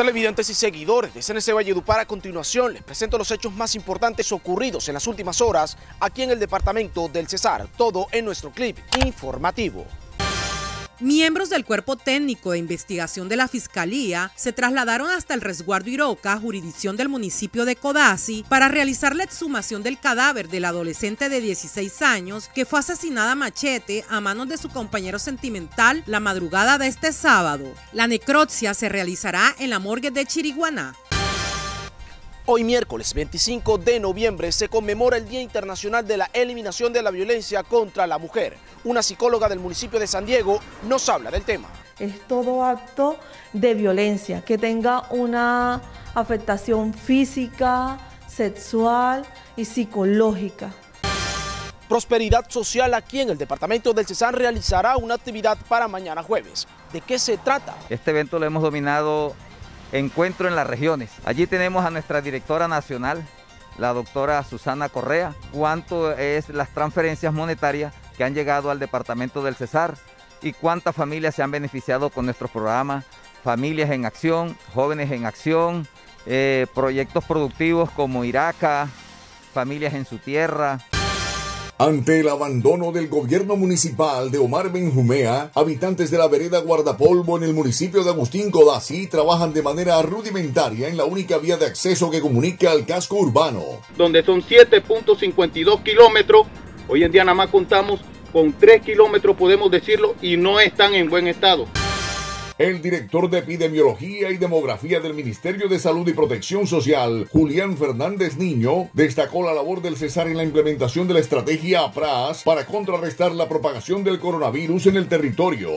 Televidentes y seguidores de CNC Valledupar, a continuación les presento los hechos más importantes ocurridos en las últimas horas aquí en el departamento del Cesar. Todo en nuestro clip informativo. Miembros del Cuerpo Técnico de Investigación de la Fiscalía se trasladaron hasta el resguardo Iroca, jurisdicción del municipio de Codazzi, para realizar la exhumación del cadáver del adolescente de 16 años que fue asesinada a machete a manos de su compañero sentimental la madrugada de este sábado. La necropsia se realizará en la morgue de Chiriguaná. Hoy miércoles 25 de noviembre se conmemora el Día Internacional de la Eliminación de la Violencia contra la Mujer. Una psicóloga del municipio de San Diego nos habla del tema. Es todo acto de violencia que tenga una afectación física, sexual y psicológica. Prosperidad Social aquí en el departamento del Cesar realizará una actividad para mañana jueves. ¿De qué se trata? Este evento lo hemos dominado Encuentro en las regiones. Allí tenemos a nuestra directora nacional, la doctora Susana Correa, cuánto es las transferencias monetarias que han llegado al departamento del Cesar y cuántas familias se han beneficiado con nuestros programas, familias en acción, jóvenes en acción, eh, proyectos productivos como Iraca, familias en su tierra. Ante el abandono del gobierno municipal de Omar Benjumea, habitantes de la vereda Guardapolvo en el municipio de Agustín Codazzi trabajan de manera rudimentaria en la única vía de acceso que comunica al casco urbano. Donde son 7.52 kilómetros, hoy en día nada más contamos con 3 kilómetros, podemos decirlo, y no están en buen estado. El director de Epidemiología y Demografía del Ministerio de Salud y Protección Social, Julián Fernández Niño, destacó la labor del Cesar en la implementación de la estrategia APRAS para contrarrestar la propagación del coronavirus en el territorio.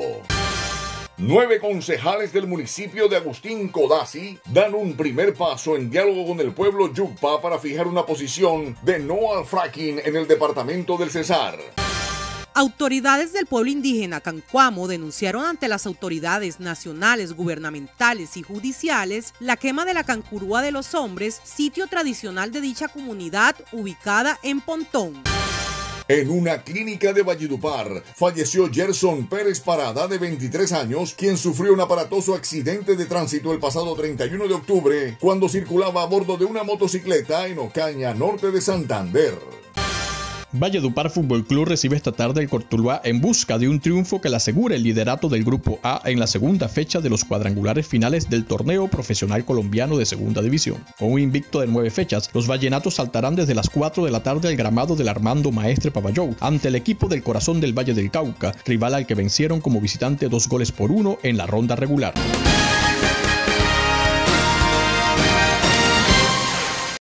Nueve concejales del municipio de Agustín Codazzi dan un primer paso en diálogo con el pueblo Yucpa para fijar una posición de no al fracking en el departamento del Cesar. Autoridades del pueblo indígena Cancuamo denunciaron ante las autoridades nacionales, gubernamentales y judiciales la quema de la Cancurúa de los Hombres, sitio tradicional de dicha comunidad ubicada en Pontón. En una clínica de Valledupar falleció Gerson Pérez Parada de 23 años, quien sufrió un aparatoso accidente de tránsito el pasado 31 de octubre cuando circulaba a bordo de una motocicleta en Ocaña, norte de Santander. Valledupar Fútbol Club recibe esta tarde el Cortuluá en busca de un triunfo que le asegure el liderato del Grupo A en la segunda fecha de los cuadrangulares finales del torneo profesional colombiano de segunda división. Con un invicto de nueve fechas, los vallenatos saltarán desde las 4 de la tarde al gramado del Armando Maestre Paballou ante el equipo del corazón del Valle del Cauca, rival al que vencieron como visitante dos goles por uno en la ronda regular.